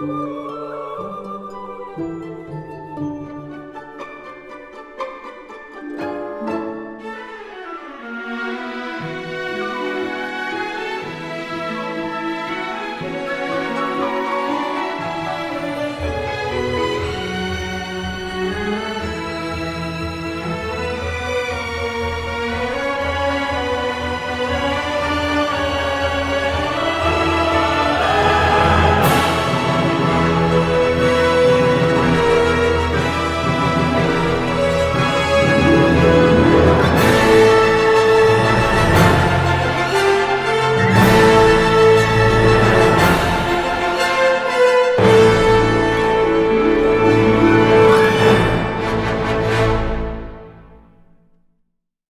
Oh.